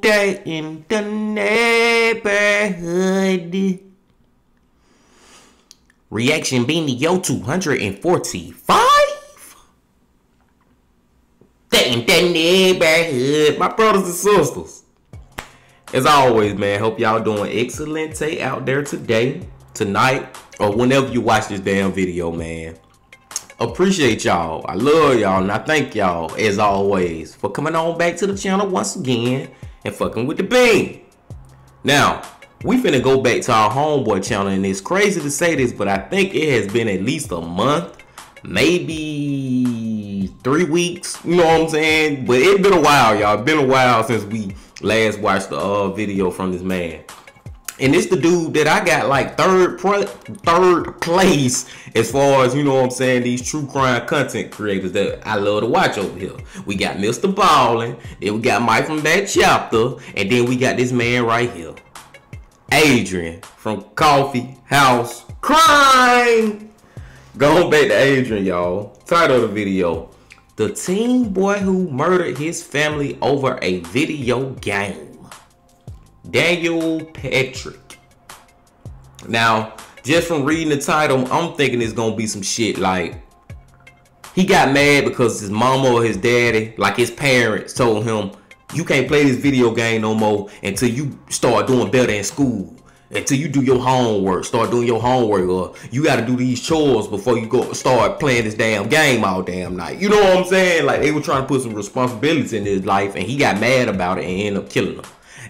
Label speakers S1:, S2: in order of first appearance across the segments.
S1: day in the neighborhood. Reaction Beanie Yo 245? Day in the neighborhood. My brothers and sisters. As always, man, hope y'all doing excellent out there today, tonight, or whenever you watch this damn video, man appreciate y'all. I love y'all and I thank y'all as always for coming on back to the channel once again and fucking with the bean. Now, we finna go back to our homeboy channel and it's crazy to say this, but I think it has been at least a month, maybe three weeks, you know what I'm saying? But it's been a while, y'all. It's been a while since we last watched the uh, video from this man. And it's the dude that I got like third third place as far as you know what I'm saying these true crime content creators that I love to watch over here. We got Mr. Ballen, then we got Mike from that chapter, and then we got this man right here, Adrian from Coffee House Crime. Going back to Adrian, y'all. Title of the video: The teen boy who murdered his family over a video game. Daniel Patrick. Now, just from reading the title, I'm thinking it's gonna be some shit like he got mad because his mama or his daddy, like his parents, told him, you can't play this video game no more until you start doing better in school. Until you do your homework, start doing your homework, or you got to do these chores before you go start playing this damn game all damn night. You know what I'm saying? Like they were trying to put some responsibility in his life, and he got mad about it and ended up killing him.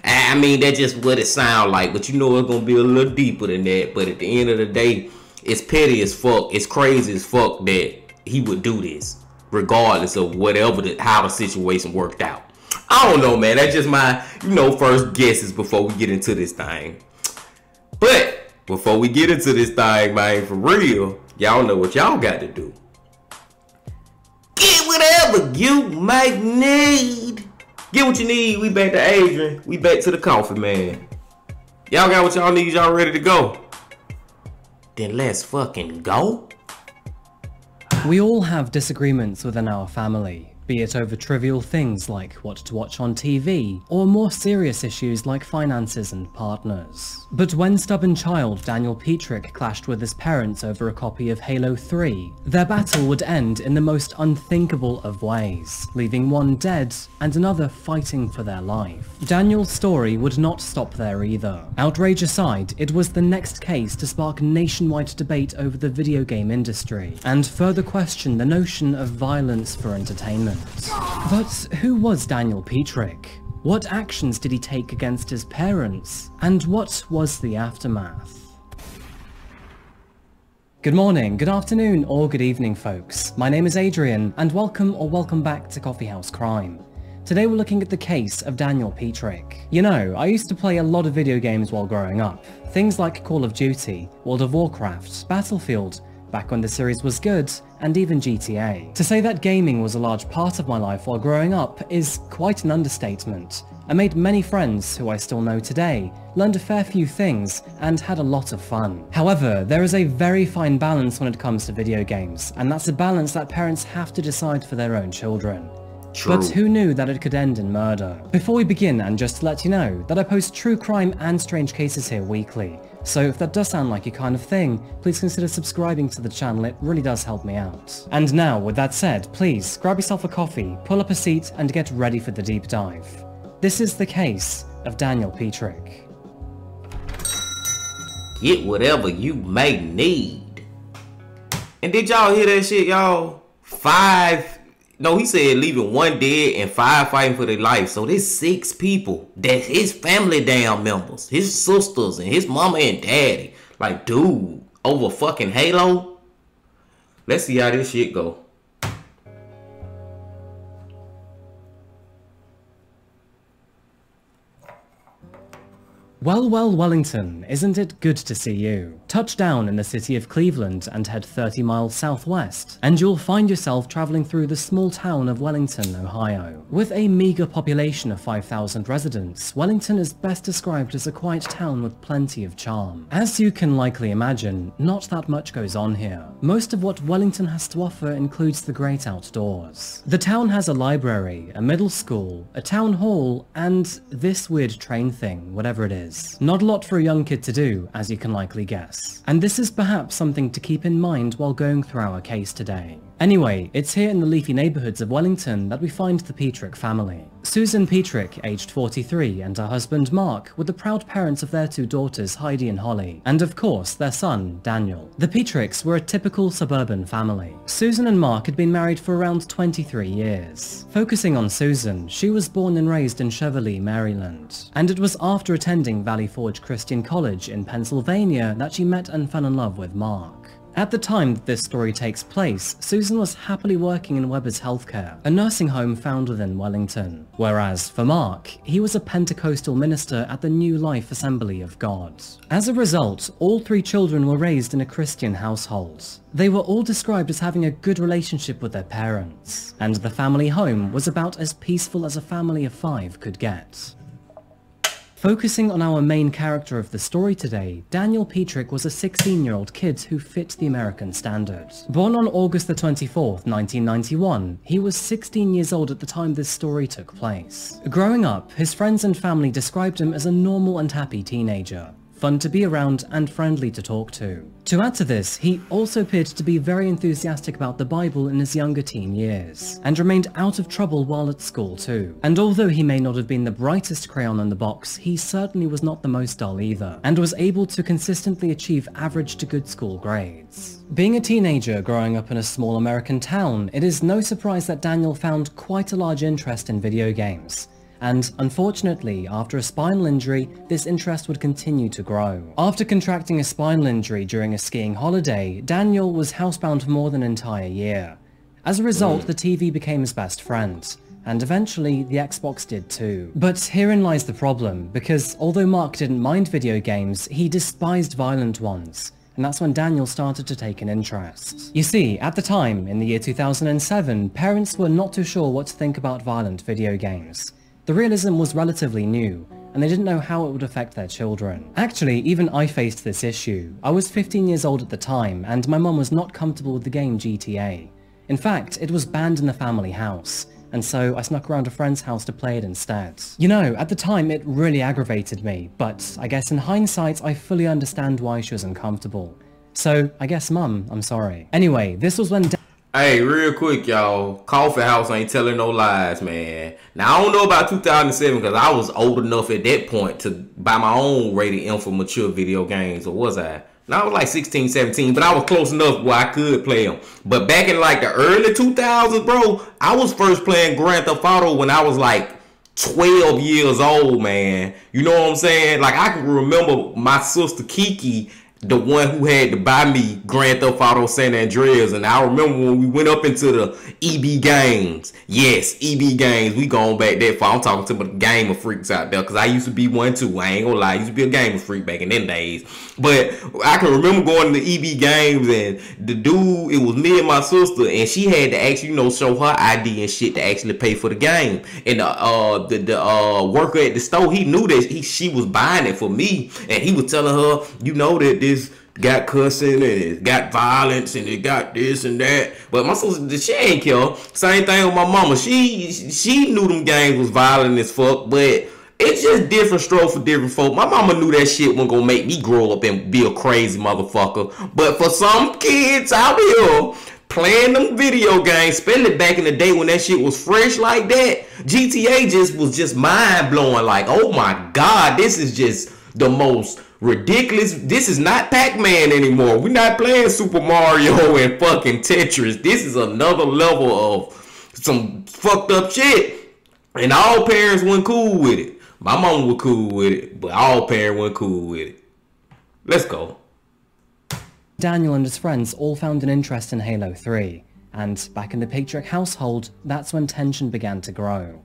S1: I mean, that's just what it sound like, but you know it's gonna be a little deeper than that. But at the end of the day, it's petty as fuck. It's crazy as fuck that he would do this, regardless of whatever the, how the situation worked out. I don't know, man. That's just my, you know, first guesses before we get into this thing. But before we get into this thing, man, for real, y'all know what y'all got to do. Get whatever you might need. Get what you need. We back to Adrian. We back to the coffee man. Y'all got what y'all need. Y'all ready to go? Then let's fucking go.
S2: We all have disagreements within our family be it over trivial things like what to watch on TV, or more serious issues like finances and partners. But when stubborn child Daniel Petric clashed with his parents over a copy of Halo 3, their battle would end in the most unthinkable of ways, leaving one dead and another fighting for their life. Daniel's story would not stop there either. Outrage aside, it was the next case to spark nationwide debate over the video game industry, and further question the notion of violence for entertainment. But who was Daniel Petric? What actions did he take against his parents? And what was the aftermath? Good morning, good afternoon, or good evening folks. My name is Adrian, and welcome or welcome back to Coffee House Crime. Today we're looking at the case of Daniel Petric. You know, I used to play a lot of video games while growing up. Things like Call of Duty, World of Warcraft, Battlefield, back when the series was good, and even GTA. To say that gaming was a large part of my life while growing up is quite an understatement. I made many friends who I still know today, learned a fair few things, and had a lot of fun. However, there is a very fine balance when it comes to video games, and that's a balance that parents have to decide for their own children. True. But who knew that it could end in murder? Before we begin, and just to let you know, that I post true crime and strange cases here weekly, so if that does sound like your kind of thing, please consider subscribing to the channel, it really does help me out. And now, with that said, please grab yourself a coffee, pull up a seat, and get ready for the deep dive. This is the case of Daniel Petric.
S1: Get whatever you may need. And did y'all hear that shit, y'all? Five no, he said leaving one dead and five fighting for their life. So there's six people that his family damn members, his sisters and his mama and daddy. Like, dude, over fucking Halo. Let's see how this shit go.
S2: Well, well, Wellington, isn't it good to see you? Touch down in the city of Cleveland and head 30 miles southwest, and you'll find yourself traveling through the small town of Wellington, Ohio. With a meager population of 5,000 residents, Wellington is best described as a quiet town with plenty of charm. As you can likely imagine, not that much goes on here. Most of what Wellington has to offer includes the great outdoors. The town has a library, a middle school, a town hall, and this weird train thing, whatever it is Not a lot for a young kid to do, as you can likely guess. And this is perhaps something to keep in mind while going through our case today. Anyway, it's here in the leafy neighbourhoods of Wellington that we find the Petric family. Susan Petric, aged 43, and her husband Mark were the proud parents of their two daughters Heidi and Holly, and of course their son, Daniel. The Petrics were a typical suburban family. Susan and Mark had been married for around 23 years. Focusing on Susan, she was born and raised in Cheverly, Maryland, and it was after attending Valley Forge Christian College in Pennsylvania that she met and fell in love with Mark. At the time that this story takes place, Susan was happily working in Weber's Healthcare, a nursing home found within Wellington. Whereas for Mark, he was a Pentecostal minister at the New Life Assembly of God. As a result, all three children were raised in a Christian household. They were all described as having a good relationship with their parents, and the family home was about as peaceful as a family of five could get. Focusing on our main character of the story today, Daniel Petric was a 16-year-old kid who fit the American standard. Born on August the 24th, 1991, he was 16 years old at the time this story took place. Growing up, his friends and family described him as a normal and happy teenager fun to be around and friendly to talk to. To add to this, he also appeared to be very enthusiastic about the Bible in his younger teen years, and remained out of trouble while at school too. And although he may not have been the brightest crayon in the box, he certainly was not the most dull either, and was able to consistently achieve average to good school grades. Being a teenager growing up in a small American town, it is no surprise that Daniel found quite a large interest in video games, and unfortunately, after a spinal injury, this interest would continue to grow. After contracting a spinal injury during a skiing holiday, Daniel was housebound for more than an entire year. As a result, the TV became his best friend, and eventually the Xbox did too. But herein lies the problem, because although Mark didn't mind video games, he despised violent ones, and that's when Daniel started to take an interest. You see, at the time, in the year 2007, parents were not too sure what to think about violent video games. The realism was relatively new, and they didn't know how it would affect their children. Actually, even I faced this issue. I was 15 years old at the time, and my mum was not comfortable with the game GTA. In fact, it was banned in the family house, and so I snuck around a friend's house to play it instead. You know, at the time it really aggravated me, but I guess in hindsight I fully understand why she was uncomfortable. So, I guess mum, I'm sorry. Anyway, this was when
S1: Hey, real quick, y'all. Coffee House ain't telling no lies, man. Now, I don't know about 2007 because I was old enough at that point to buy my own rated M for mature video games, or was I? Now, I was like 16, 17, but I was close enough where I could play them. But back in like the early 2000s, bro, I was first playing Grand Theft Auto when I was like 12 years old, man. You know what I'm saying? Like, I can remember my sister Kiki the one who had to buy me Grand Theft Auto San Andreas. And I remember when we went up into the EB Games. Yes, EB Games. We going back that far. I'm talking to the gamer freaks out there because I used to be one too. I ain't gonna lie. I used to be a gamer freak back in them days. But I can remember going to EB Games and the dude, it was me and my sister, and she had to actually, you know, show her ID and shit to actually pay for the game. And the uh the, the uh worker at the store, he knew that he she was buying it for me, and he was telling her, you know that this got cussing and it got violence and it got this and that. But my sister, she ain't kill. Same thing with my mama. She she knew them games was violent as fuck, but it's just different stroke for different folk. My mama knew that shit wasn't gonna make me grow up and be a crazy motherfucker. But for some kids out here playing them video games, especially back in the day when that shit was fresh like that, GTA just was just mind blowing. Like, oh my god, this is just the most ridiculous. This is not Pac-Man anymore. We're not playing Super Mario and fucking Tetris. This is another level of some fucked up shit. And all parents went cool with it. My mom was cool with it, but all parents went cool with it. Let's go.
S2: Daniel and his friends all found an interest in Halo 3, and back in the Petric household, that's when tension began to grow.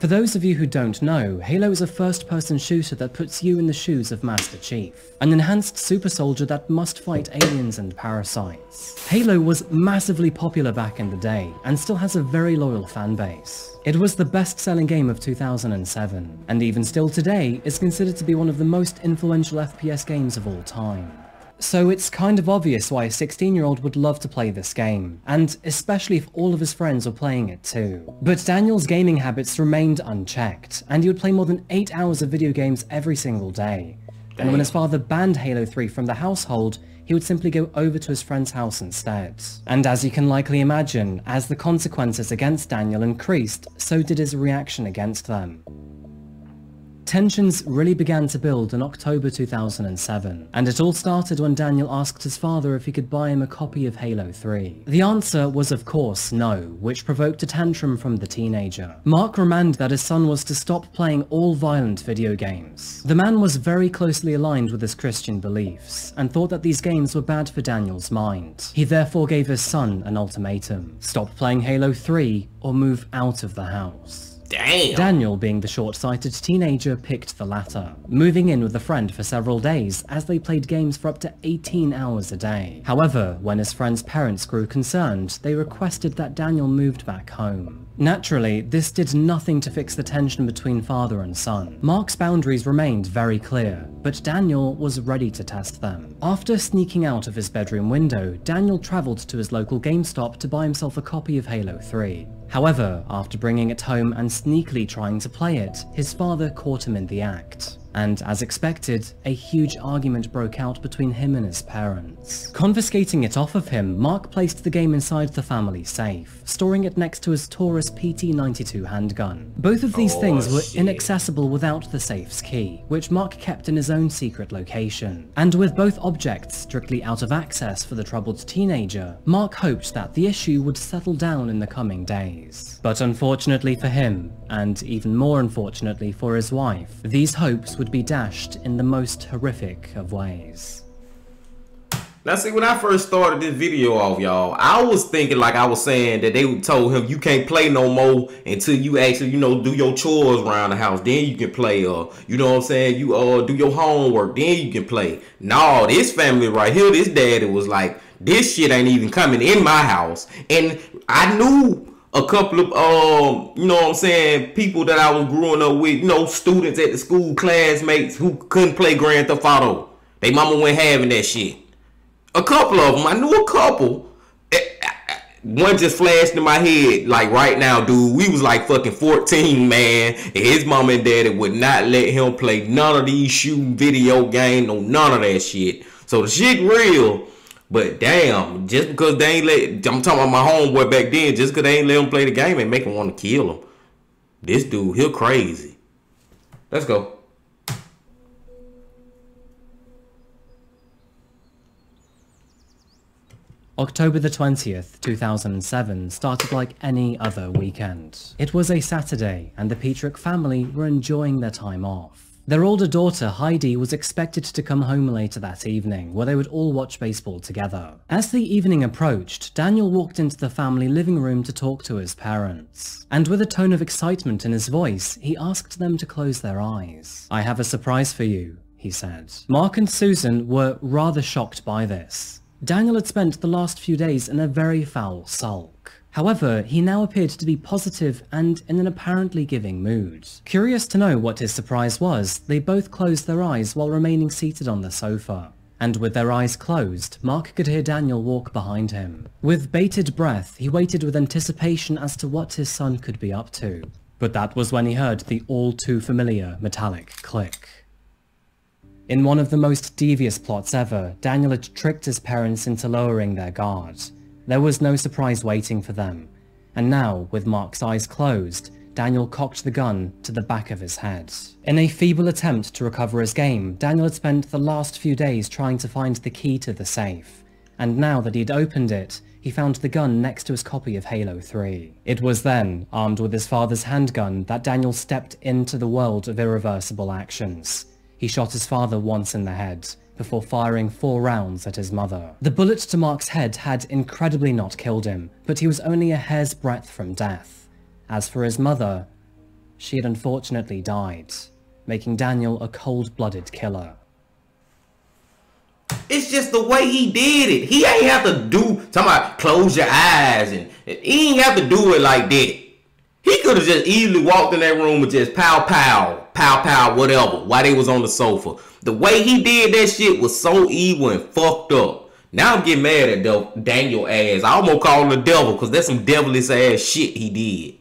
S2: For those of you who don't know, Halo is a first-person shooter that puts you in the shoes of Master Chief, an enhanced super soldier that must fight aliens and parasites. Halo was massively popular back in the day, and still has a very loyal fanbase. It was the best-selling game of 2007, and even still today is considered to be one of the most influential FPS games of all time. So it's kind of obvious why a 16-year-old would love to play this game, and especially if all of his friends were playing it too. But Daniel's gaming habits remained unchecked, and he would play more than 8 hours of video games every single day. And when his father banned Halo 3 from the household, he would simply go over to his friend's house instead. And as you can likely imagine, as the consequences against Daniel increased, so did his reaction against them. Tensions really began to build in October 2007, and it all started when Daniel asked his father if he could buy him a copy of Halo 3. The answer was of course no, which provoked a tantrum from the teenager. Mark remanded that his son was to stop playing all violent video games. The man was very closely aligned with his Christian beliefs, and thought that these games were bad for Daniel's mind. He therefore gave his son an ultimatum. Stop playing Halo 3 or move out of the house.
S1: Damn.
S2: Daniel, being the short-sighted teenager, picked the latter, moving in with a friend for several days as they played games for up to 18 hours a day. However, when his friend's parents grew concerned, they requested that Daniel moved back home. Naturally, this did nothing to fix the tension between father and son. Mark's boundaries remained very clear, but Daniel was ready to test them. After sneaking out of his bedroom window, Daniel travelled to his local GameStop to buy himself a copy of Halo 3. However, after bringing it home and sneakily trying to play it, his father caught him in the act and as expected, a huge argument broke out between him and his parents. Confiscating it off of him, Mark placed the game inside the family safe, storing it next to his Taurus PT-92 handgun. Both of these
S1: Oh,
S2: things were
S1: shit.
S2: inaccessible without the safe's key, which Mark kept in his own secret location. And with both objects strictly out of access for the troubled teenager, Mark hoped that the issue would settle down in the coming days. But unfortunately for him, and even more unfortunately for his wife, these hopes would be dashed in the most horrific of ways.
S1: Now, see, when I first started this video off, y'all, I was thinking, like I was saying, that they told him you can't play no more until you actually, you know, do your chores around the house. Then you can play, or you know what I'm saying? You uh do your homework, then you can play. No, this family right here, this daddy was like, this shit ain't even coming in my house. And I knew a couple of um, you know what I'm saying, people that I was growing up with, you know, students at the school, classmates who couldn't play Grand Theft Auto. They mama went having that shit. A couple of them. I knew a couple. Eh, eh, One just flashed in my head, like right now, dude. We was like fucking 14, man. And his mom and daddy would not let him play none of these shooting video games, no none of that shit. So the shit real. But damn, just because they ain't let I'm talking about my homeboy back then, just because they ain't let him play the game and make him want to kill him. This dude, he'll crazy. Let's go.
S2: October the 20th, 2007 started like any other weekend. It was a Saturday and the Petric family were enjoying their time off. Their older daughter Heidi was expected to come home later that evening where they would all watch baseball together. As the evening approached, Daniel walked into the family living room to talk to his parents. And with a tone of excitement in his voice, he asked them to close their eyes. I have a surprise for you, he said. Mark and Susan were rather shocked by this. Daniel had spent the last few days in a very foul sulk. However, he now appeared to be positive and in an apparently giving mood. Curious to know what his surprise was, they both closed their eyes while remaining seated on the sofa. And with their eyes closed, Mark could hear Daniel walk behind him. With bated breath, he waited with anticipation as to what his son could be up to. But that was when he heard the all too familiar metallic click. In one of the most devious plots ever, Daniel had tricked his parents into lowering their guard. There was no surprise waiting for them. And now, with Mark's eyes closed, Daniel cocked the gun to the back of his head. In a feeble attempt to recover his game, Daniel had spent the last few days trying to find the key to the safe. And now that he'd opened it, he found the gun next to his copy of Halo 3. It was then, armed with his father's handgun, that Daniel stepped into the world of irreversible actions. He shot his father once in the head, before firing four rounds at his mother. The bullet to Mark's head had incredibly not killed him, but he was only a hair's breadth from death. As for his mother, she had unfortunately died, making Daniel a cold-blooded killer.
S1: It's just the way he did it. He ain't have to do somebody close your eyes and he ain't have to do it like that. He could have just easily walked in that room and just pow pow, pow pow, whatever, while they was on the sofa. The way he did that shit was so evil and fucked up. Now I'm getting mad at Del- Daniel ass. I almost call him the devil because that's some devilish ass shit he did.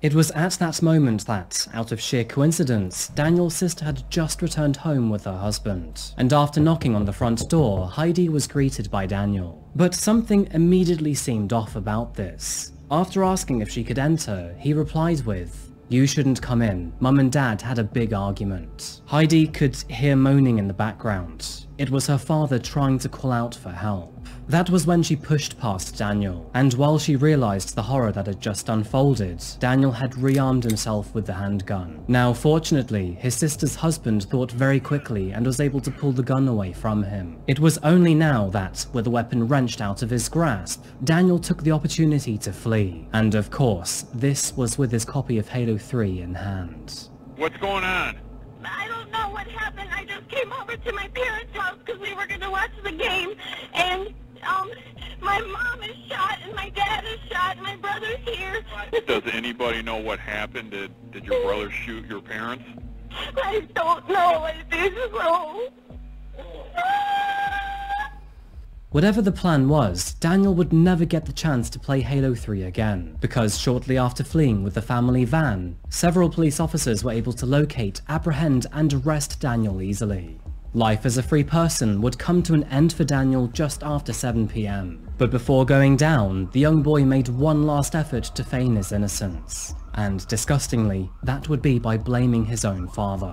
S2: It was at that moment that, out of sheer coincidence, Daniel's sister had just returned home with her husband. And after knocking on the front door, Heidi was greeted by Daniel. But something immediately seemed off about this. After asking if she could enter, he replied with, you shouldn't come in. Mum and Dad had a big argument. Heidi could hear moaning in the background. It was her father trying to call out for help. That was when she pushed past Daniel, and while she realized the horror that had just unfolded, Daniel had rearmed himself with the handgun. Now fortunately, his sister's husband thought very quickly and was able to pull the gun away from him. It was only now that, with the weapon wrenched out of his grasp, Daniel took the opportunity to flee. And of course, this was with his copy of Halo 3 in hand.
S3: What's going on?
S4: Know what happened. I just came over to my parents' house because we were going to watch the game, and um, my mom is shot and my dad is shot and my brother's here.
S3: Does anybody know what happened? Did did your brother shoot your parents?
S4: I don't know. I think so.
S2: Whatever the plan was, Daniel would never get the chance to play Halo 3 again, because shortly after fleeing with the family van, several police officers were able to locate, apprehend and arrest Daniel easily. Life as a free person would come to an end for Daniel just after 7pm, but before going down, the young boy made one last effort to feign his innocence. And disgustingly, that would be by blaming his own father.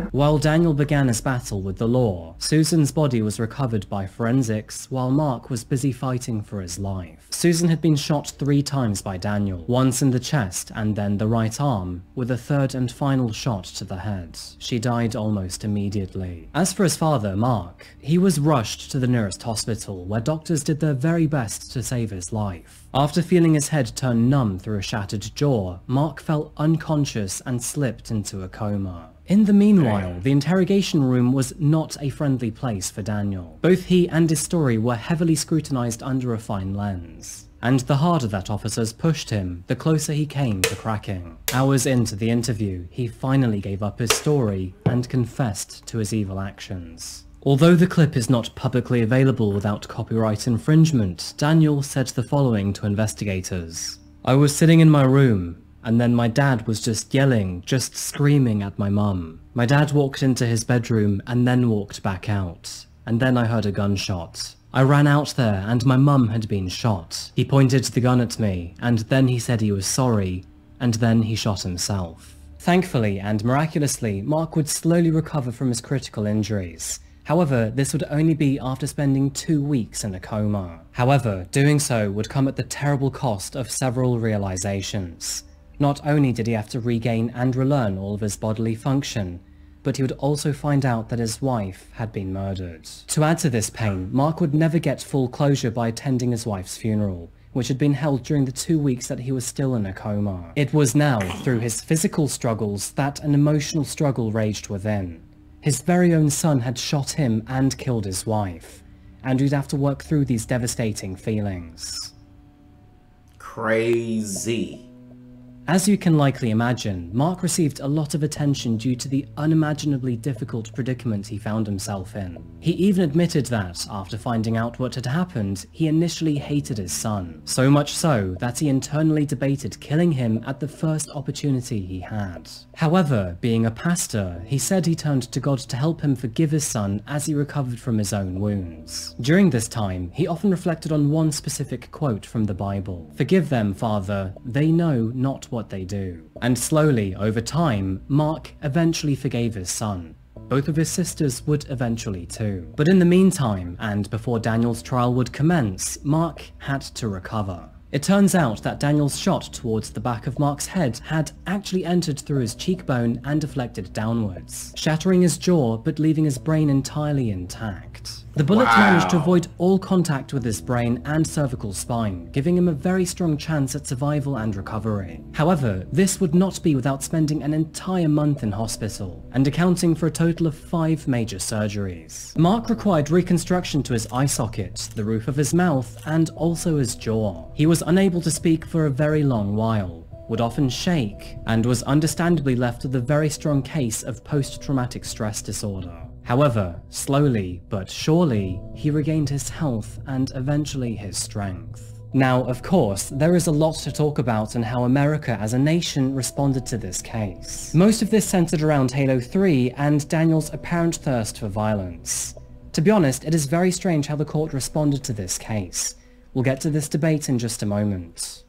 S2: While Daniel began his battle with the law, Susan's body was recovered by forensics while Mark was busy fighting for his life. Susan had been shot three times by Daniel, once in the chest and then the right arm, with a third and final shot to the head. She died almost immediately. As for his father, Mark, he was rushed to the nearest hospital where doctors did their very best to save his life. After feeling his head turn numb through a shattered jaw, Mark fell unconscious and slipped into a coma. In the meanwhile, the interrogation room was not a friendly place for Daniel. Both he and his story were heavily scrutinized under a fine lens. And the harder that officers pushed him, the closer he came to cracking. Hours into the interview, he finally gave up his story and confessed to his evil actions. Although the clip is not publicly available without copyright infringement, Daniel said the following to investigators. I was sitting in my room, and then my dad was just yelling, just screaming at my mum. My dad walked into his bedroom and then walked back out. And then I heard a gunshot. I ran out there and my mum had been shot. He pointed the gun at me and then he said he was sorry and then he shot himself. Thankfully and miraculously, Mark would slowly recover from his critical injuries. However, this would only be after spending two weeks in a coma. However, doing so would come at the terrible cost of several realizations. Not only did he have to regain and relearn all of his bodily function, but he would also find out that his wife had been murdered. To add to this pain, Mark would never get full closure by attending his wife's funeral, which had been held during the two weeks that he was still in a coma. It was now, through his physical struggles, that an emotional struggle raged within. His very own son had shot him and killed his wife, and he'd have to work through these devastating feelings.
S1: Crazy.
S2: As you can likely imagine, Mark received a lot of attention due to the unimaginably difficult predicament he found himself in. He even admitted that, after finding out what had happened, he initially hated his son, so much so that he internally debated killing him at the first opportunity he had. However, being a pastor, he said he turned to God to help him forgive his son as he recovered from his own wounds. During this time, he often reflected on one specific quote from the Bible. Forgive them, Father, they know not what they do. And slowly, over time, Mark eventually forgave his son. Both of his sisters would eventually too. But in the meantime, and before Daniel's trial would commence, Mark had to recover. It turns out that Daniel's shot towards the back of Mark's head had actually entered through his cheekbone and deflected downwards, shattering his jaw but leaving his brain entirely intact. The bullet
S1: Wow.
S2: managed to avoid all contact with his brain and cervical spine, giving him a very strong chance at survival and recovery. However, this would not be without spending an entire month in hospital, and accounting for a total of five major surgeries. Mark required reconstruction to his eye socket, the roof of his mouth, and also his jaw. He was unable to speak for a very long while, would often shake, and was understandably left with a very strong case of post-traumatic stress disorder. However, slowly but surely, he regained his health and eventually his strength. Now, of course, there is a lot to talk about and how America as a nation responded to this case. Most of this centered around Halo 3 and Daniel's apparent thirst for violence. To be honest, it is very strange how the court responded to this case. We'll get to this debate in just a moment.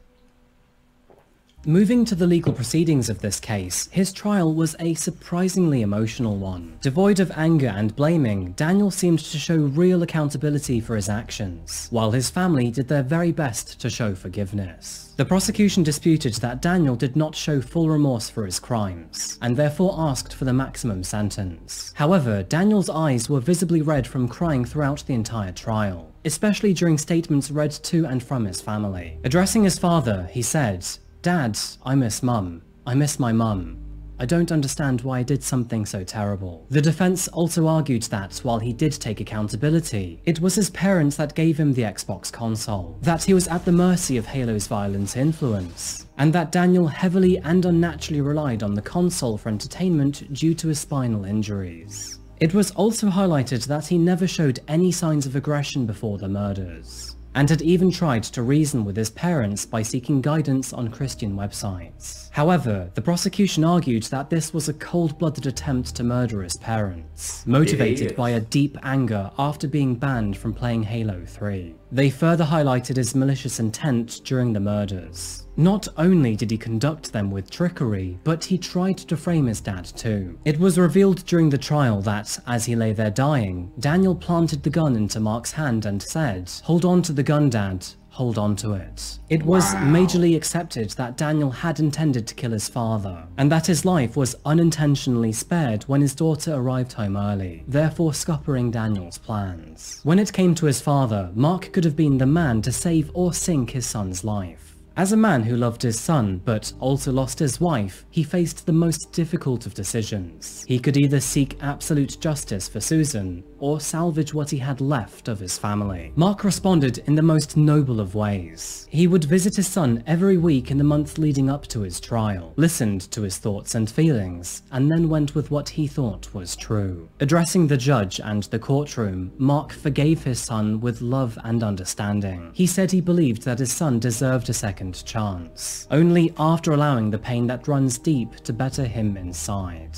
S2: Moving to the legal proceedings of this case, his trial was a surprisingly emotional one. Devoid of anger and blaming, Daniel seemed to show real accountability for his actions, while his family did their very best to show forgiveness. The prosecution disputed that Daniel did not show full remorse for his crimes, and therefore asked for the maximum sentence. However, Daniel's eyes were visibly red from crying throughout the entire trial, especially during statements read to and from his family. Addressing his father, he said, Dad, I miss mum. I miss my mum. I don't understand why I did something so terrible. The defense also argued that, while he did take accountability, it was his parents that gave him the Xbox console, that he was at the mercy of Halo's violent influence, and that Daniel heavily and unnaturally relied on the console for entertainment due to his spinal injuries. It was also highlighted that he never showed any signs of aggression before the murders and had even tried to reason with his parents by seeking guidance on Christian websites. However, the prosecution argued that this was a cold-blooded attempt to murder his parents, motivated by a deep anger after being banned from playing Halo 3. They further highlighted his malicious intent during the murders. Not only did he conduct them with trickery, but he tried to frame his dad too. It was revealed during the trial that, as he lay there dying, Daniel planted the gun into Mark's hand and said, hold on to the gun dad, hold on to it. It was majorly accepted that Daniel had intended to kill his father, and that his life was unintentionally spared when his daughter arrived home early, therefore scuppering Daniel's plans. When it came to his father, Mark could have been the man to save or sink his son's life. As a man who loved his son, but also lost his wife, he faced the most difficult of decisions. He could either seek absolute justice for Susan, or salvage what he had left of his family. Mark responded in the most noble of ways. He would visit his son every week in the months leading up to his trial, listened to his thoughts and feelings, and then went with what he thought was true. Addressing the judge and the courtroom, Mark forgave his son with love and understanding. He said he believed that his son deserved a second chance, only after allowing the pain that runs deep to better him inside.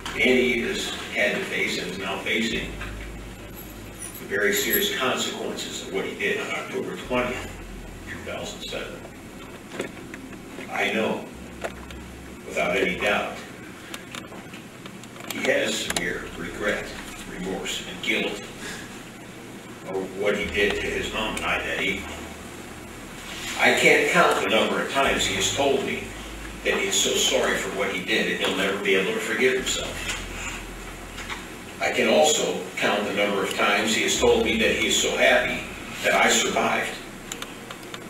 S5: To face and facing the very serious consequences of what he did on October 20th, 2007. I know, without any doubt, he has severe regret, remorse, and guilt over what he did to his mom and I that evening. I can't count the number of times he has told me that he's so sorry for what he did and he'll never be able to forgive himself. I can also count the number of times he has told me that he is so happy that I survived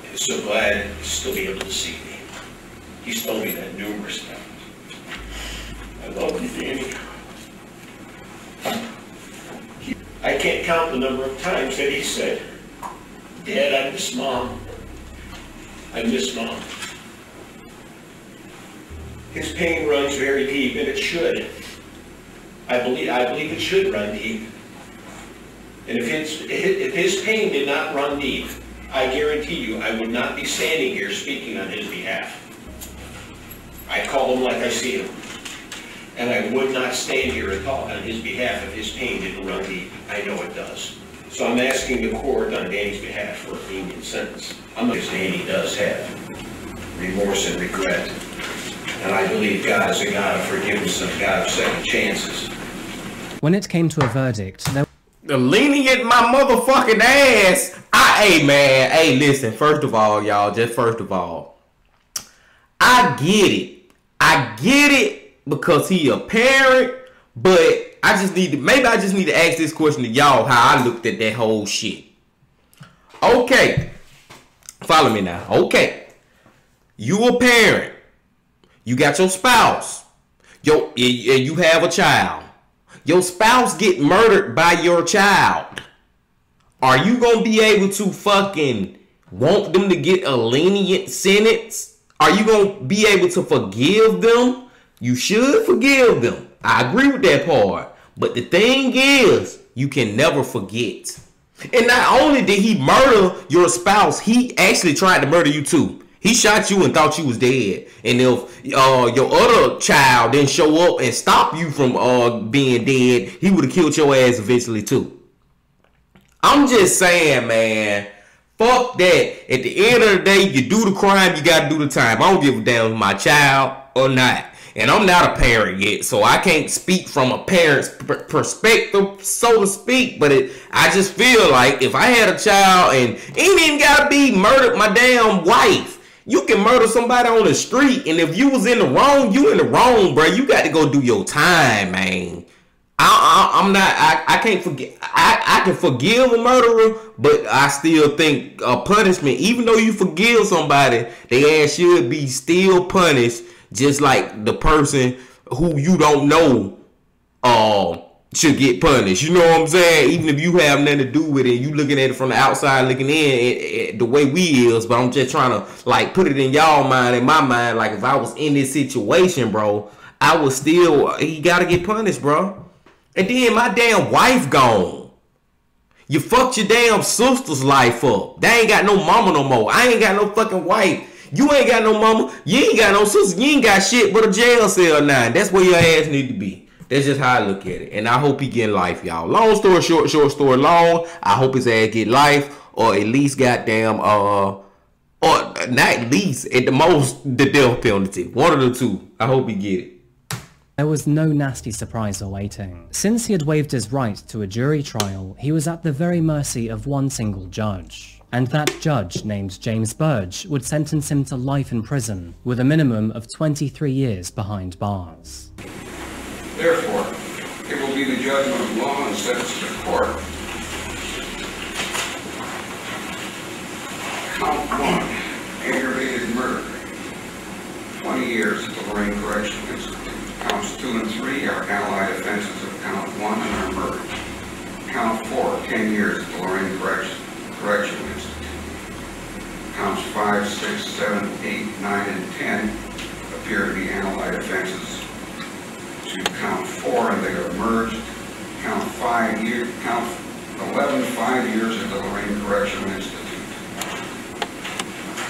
S5: and is so glad to still be able to see me. He's told me that numerous times. I love you, Danny. I can't count the number of times that he said, Dad, I miss mom. I miss mom. His pain runs very deep, and it should. I believe, I believe it should run deep. And if it's, if his pain did not run deep, I guarantee you, I would not be standing here speaking on his behalf. I call him like I see him. And I would not stand here and talk on his behalf if his pain didn't run deep. I know it does. So I'm asking the court on Danny's behalf for a lenient sentence. I'm because Danny does have remorse and regret. And I believe God is a God of forgiveness and a God of second chances.
S2: When it came to a verdict, there
S1: The lenient my motherfucking ass. I, hey man, hey listen. First of all, y'all, just first of all, I get it. I get it because he a parent, but I just need to. Maybe I just need to ask this question to y'all how I looked at that whole shit. Okay, follow me now. Okay, you a parent. You got your spouse. Yo, and you have a child. Your spouse get murdered by your child. Are you gonna be able to fucking want them to get a lenient sentence? Are you gonna be able to forgive them? You should forgive them. I agree with that part. But the thing is, you can never forget. And not only did he murder your spouse, he actually tried to murder you too. He shot you and thought you was dead. And if uh, your other child didn't show up and stop you from uh, being dead, he would have killed your ass eventually too. I'm just saying, man. Fuck that. At the end of the day, you do the crime, you gotta do the time. I don't give a damn if my child or not. And I'm not a parent yet, so I can't speak from a parent's perspective, so to speak. But it, I just feel like if I had a child and ain't even gotta be murdered my damn wife. You can murder somebody on the street, and if you was in the wrong, you in the wrong, bro. You got to go do your time, man. I, I'm not. I, I can't forget. I, I can forgive a murderer, but I still think a punishment. Even though you forgive somebody, they ass should be still punished, just like the person who you don't know, uh, should get punished. You know what I'm saying? Even if you have nothing to do with it, you looking at it from the outside, looking in, it, it, the way we is. But I'm just trying to like put it in y'all mind, in my mind. Like if I was in this situation, bro, I would still. He gotta get punished, bro. And then my damn wife gone. You fucked your damn sister's life up. They ain't got no mama no more. I ain't got no fucking wife. You ain't got no mama. You ain't got no sister. You ain't got shit but a jail cell now. That's where your ass need to be. That's just how I look at it. And I hope he get life, y'all. Long story short, short story long. I hope his ass get life or at least goddamn uh or not least at the most the death penalty. One of the two. I hope he get it.
S2: There was no nasty surprise awaiting. Since he had waived his right to a jury trial, he was at the very mercy of one single judge. And that judge, named James Burge, would sentence him to life in prison, with a minimum of 23 years behind bars.
S6: Therefore, it will be the judgment of law and sentence of the court. Count one, aggravated murder, 20 years at the Lorain Correctional Institute. Counts two and three are allied offenses of count one and are murder. Count four, 10 years at the Lorain Correction- Correctional Institute. Counts five, six, seven, eight, nine, and 10 appear to be allied offenses to count four, and they are merged. Count five year, count 11, five years at the Lorain Correctional Institute.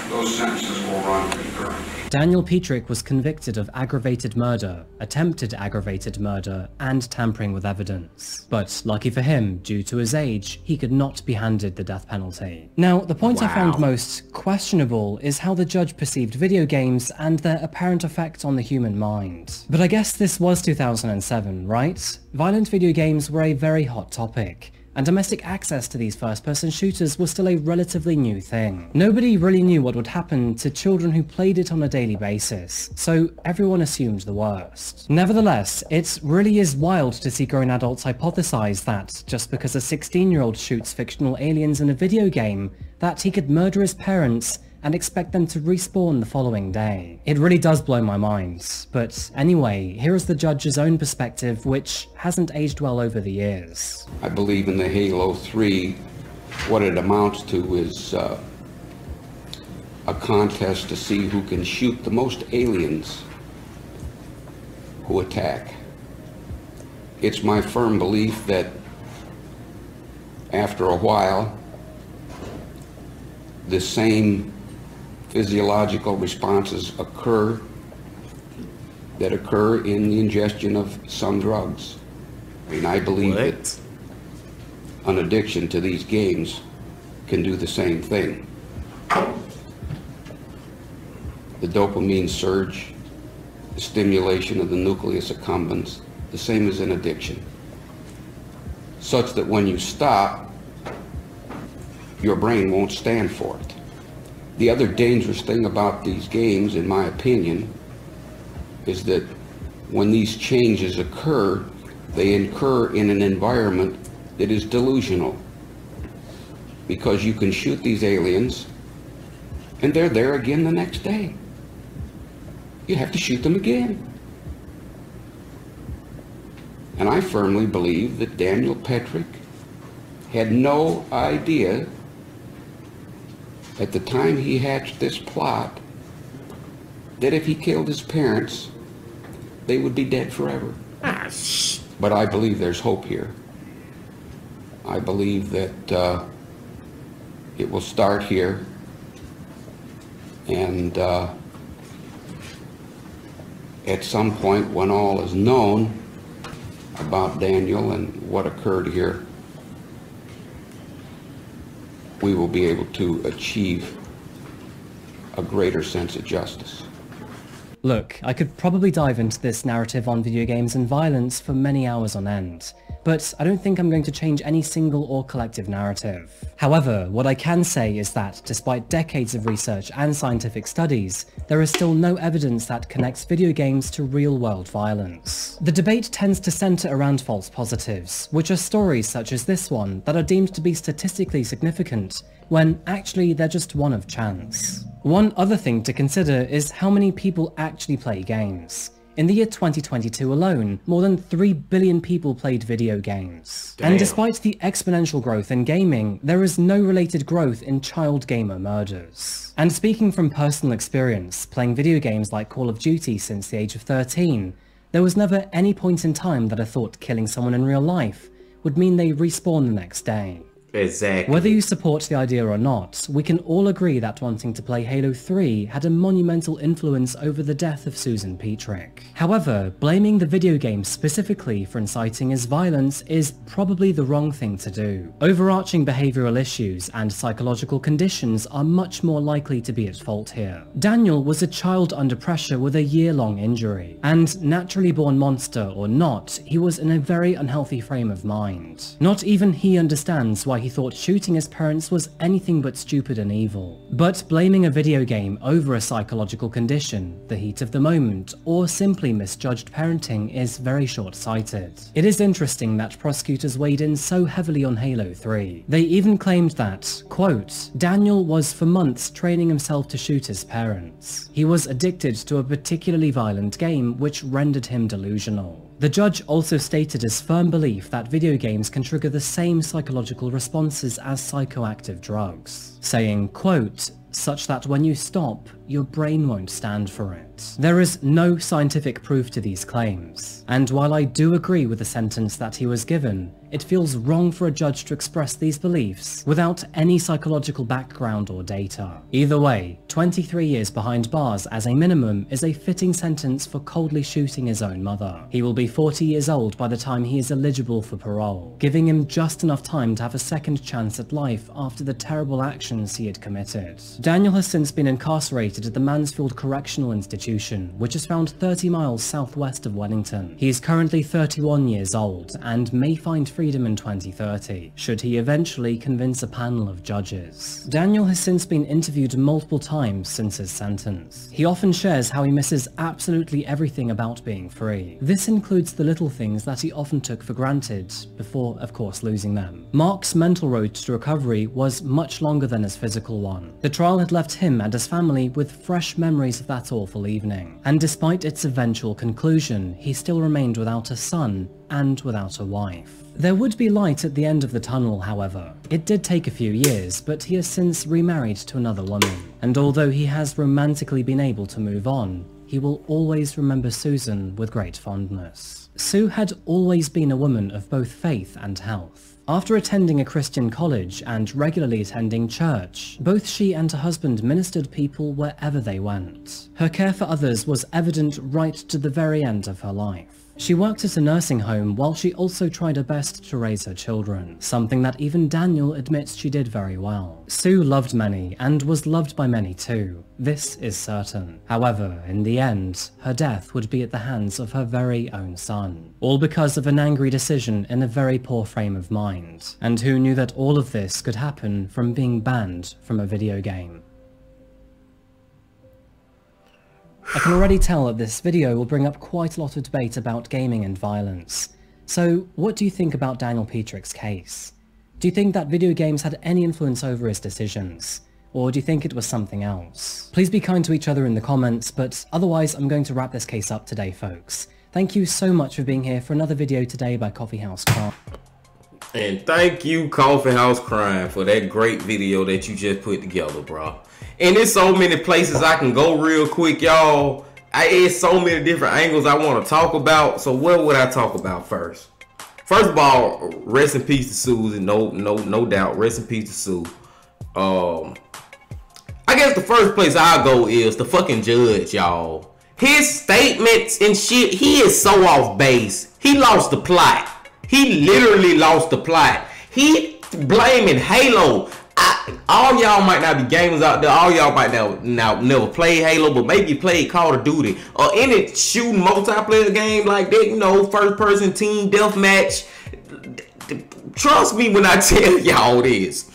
S6: Those sentences will run concurrently.
S2: Daniel Petric was convicted of aggravated murder, attempted aggravated murder, and tampering with evidence. But lucky for him, due to his age, he could not be handed the death penalty. Now, the point I found most questionable is how the judge perceived video games and their apparent effect on the human mind. But I guess this was 2007, right? Violent video games were a very hot topic and domestic access to these first-person shooters was still a relatively new thing. Nobody really knew what would happen to children who played it on a daily basis, so everyone assumed the worst. Nevertheless, it really is wild to see grown adults hypothesize that just because a 16-year-old shoots fictional aliens in a video game, that he could murder his parents and expect them to respawn the following day. It really does blow my mind. But anyway, here is the judge's own perspective, which hasn't aged well over the years.
S7: I believe in the Halo 3, what it amounts to is uh, a contest to see who can shoot the most aliens who attack. It's my firm belief that after a while, the same physiological responses occur that occur in the ingestion of some drugs. I mean, I believe that an addiction to these games can do the same thing. The dopamine surge, the stimulation of the nucleus accumbens, the same as an addiction. Such that when you stop, your brain won't stand for it. The other dangerous thing about these games, in my opinion, is that when these changes occur, they occur in an environment that is delusional. Because you can shoot these aliens and they're there again the next day. You have to shoot them again. And I firmly believe that Daniel Petric had no idea at the time he hatched this plot that if he killed his parents, they would be dead forever.
S1: Ah,
S7: But I believe there's hope here. I believe that uh, it will start here and uh, at some point when all is known about Daniel and what occurred here, we will be able to achieve a greater sense of justice.
S2: Look, I could probably dive into this narrative on video games and violence for many hours on end, but I don't think I'm going to change any single or collective narrative. However, what I can say is that despite decades of research and scientific studies, there is still no evidence that connects video games to real-world violence. The debate tends to center around false positives, which are stories such as this one that are deemed to be statistically significant, when actually they're just one of chance. One other thing to consider is how many people actually play games. In the year 2022 alone, more than 3 billion people played video games.
S1: Damn.
S2: And despite the exponential growth in gaming, there is no related growth in child gamer murders. And speaking from personal experience, playing video games like Call of Duty since the age of 13, there was never any point in time that I thought killing someone in real life would mean they respawn the next day.
S1: Exactly.
S2: Whether you support the idea or not, we can all agree that wanting to play Halo 3 had a monumental influence over the death of Susan Petric. However, blaming the video game specifically for inciting his violence is probably the wrong thing to do. Overarching behavioral issues and psychological conditions are much more likely to be at fault here. Daniel was a child under pressure with a year-long injury, and naturally born monster or not, he was in a very unhealthy frame of mind. Not even he understands why he thought shooting his parents was anything but stupid and evil. But blaming a video game over a psychological condition, the heat of the moment, or simply misjudged parenting is very short-sighted. It is interesting that prosecutors weighed in so heavily on Halo 3. They even claimed that, quote, Daniel was for months training himself to shoot his parents. He was addicted to a particularly violent game which rendered him delusional. The judge also stated his firm belief that video games can trigger the same psychological responses as psychoactive drugs, saying, quote, such that when you stop, your brain won't stand for it. There is no scientific proof to these claims, and while I do agree with the sentence that he was given, it feels wrong for a judge to express these beliefs without any psychological background or data. Either way, 23 years behind bars as a minimum is a fitting sentence for coldly shooting his own mother. He will be 40 years old by the time he is eligible for parole, giving him just enough time to have a second chance at life after the terrible actions he had committed. Daniel has since been incarcerated at the Mansfield Correctional Institution, which is found 30 miles southwest of Wellington. He is currently 31 years old and may find freedom in 2030, should he eventually convince a panel of judges. Daniel has since been interviewed multiple times since his sentence. He often shares how he misses absolutely everything about being free. This includes the little things that he often took for granted, before of course losing them. Mark's mental road to recovery was much longer than his physical one. The trial had left him and his family with fresh memories of that awful evening, and despite its eventual conclusion, he still remained without a son and without a wife. There would be light at the end of the tunnel, however. It did take a few years, but he has since remarried to another woman, and although he has romantically been able to move on, he will always remember Susan with great fondness. Sue had always been a woman of both faith and health. After attending a Christian college and regularly attending church, both she and her husband ministered people wherever they went. Her care for others was evident right to the very end of her life. She worked at a nursing home while she also tried her best to raise her children, something that even Daniel admits she did very well. Sue loved many and was loved by many too. This is certain. However, in the end, her death would be at the hands of her very own son. All because of an angry decision in a very poor frame of mind. And who knew that all of this could happen from being banned from a video game? I can already tell that this video will bring up quite a lot of debate about gaming and violence. So what do you think about Daniel Petric's case? Do you think that video games had any influence over his decisions? Or do you think it was something else? Please be kind to each other in the comments, but otherwise I'm going to wrap this case up today folks. Thank you so much for being here for another video today by Coffeehouse Crime.
S1: And thank you, Coffeehouse Crime, for that great video that you just put together, bro. And there's so many places I can go real quick, y'all. I there's so many different angles I want to talk about. So what would I talk about first? First of all, rest in peace to Susan. No, no, no doubt. Rest in peace to Sue. Um, I guess the first place I go is the fucking judge, y'all. His statements and shit, he is so off base. He lost the plot. He literally lost the plot. He blaming Halo. All y'all might not be gamers out there. All y'all might now, now never play Halo, but maybe play Call of Duty or any shooting multiplayer game like that. You know, first person team deathmatch. Trust me when I tell y'all this.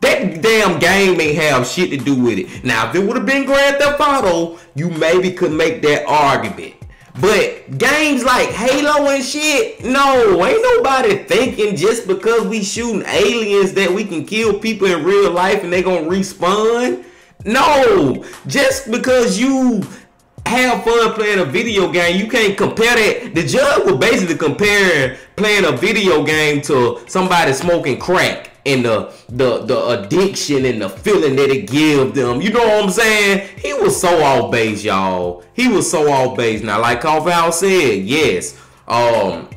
S1: That damn game ain't have shit to do with it. Now, if it would have been Grand Theft Auto, you maybe could make that argument. But games like Halo and shit, no, ain't nobody thinking just because we shooting aliens that we can kill people in real life and they gonna respawn. No, just because you have fun playing a video game, you can't compare that. The judge was basically comparing playing a video game to somebody smoking crack and the the the addiction and the feeling that it gives them. You know what I'm saying? He was so off base, y'all. He was so off base. Now, like House said, yes, um,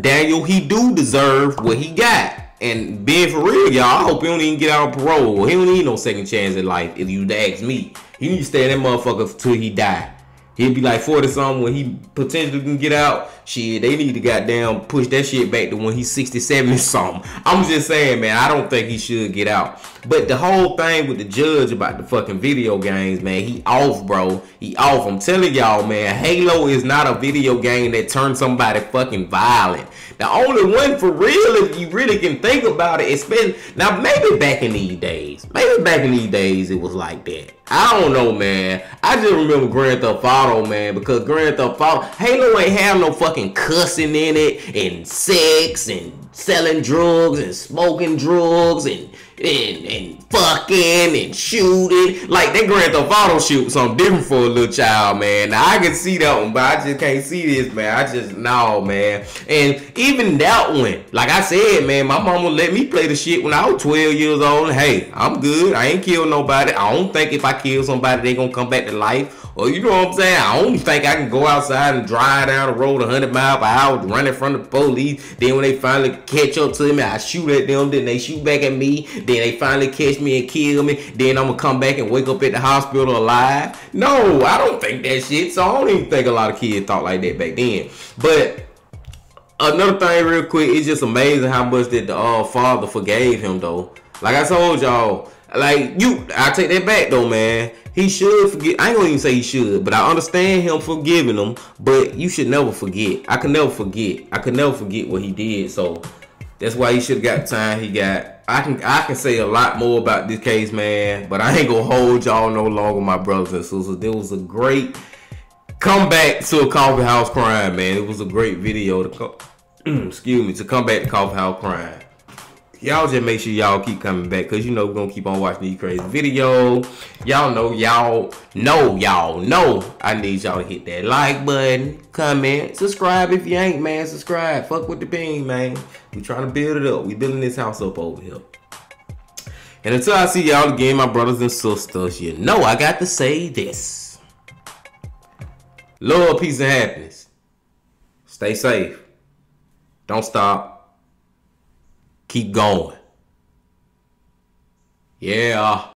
S1: Daniel, he do deserve what he got. And being for real, y'all, I hope he don't even get out on parole. He don't need no second chance in life. If you ask me, he need to stay in that motherfucker till he die. He'll be like 40 something when he potentially can get out. Shit, they need to goddamn push that shit back to when he's 67 or something. I'm just saying, man, I don't think he should get out. But the whole thing with the judge about the fucking video games, man, he off, bro. He off. I'm telling y'all, man, Halo is not a video game that turns somebody fucking violent. The only one for real, if you really can think about it, it's been now maybe back in these days, maybe back in these days it was like that. I don't know, man. I just remember Grand Theft Auto, man, because Grand Theft Auto, Halo ain't have no fucking cussing in it, and sex, and selling drugs, and smoking drugs, and and, and fucking and shooting. Like that Grand Theft Auto shoot something different for a little child, man. Now I can see that one, but I just can't see this, man. I just no, man. And even that one, like I said, man, my mama let me play the shit when I was 12 years old. Hey, I'm good. I ain't killed nobody. I don't think if I kill somebody, they gonna come back to life. Or you know what I'm saying? I don't think I can go outside and drive down the road 100 miles per hour, running from the police. Then when they finally catch up to me, I shoot at them. Then they shoot back at me. Then they finally catch me and kill me. Then I'm gonna come back and wake up at the hospital alive. No, I don't think that shit. So I don't even think a lot of kids thought like that back then. But another thing, real quick, it's just amazing how much that the uh, father forgave him though. Like I told y'all, like you, I take that back though, man. He should forget. I ain't gonna even say he should, but I understand him forgiving him. But you should never forget. I can never forget. I can never forget what he did. So that's why he should have got time he got. I can I can say a lot more about this case, man. But I ain't gonna hold y'all no longer, my brothers and sisters. There was a great comeback to a coffee house crime, man. It was a great video to co- excuse me to come back to coffee house crime y'all just make sure y'all keep coming back because you know we're gonna keep on watching these crazy videos. Y'all know y'all know y'all know i need y'all to hit that like button comment subscribe if you ain't man. Subscribe. Fuck with the bean man. We trying to build it up. We building this house up over here. And until i see y'all again my brothers and sisters you know i got to say this. Love, peace, and happiness. Stay safe. Don't stop. Keep going. Yeah.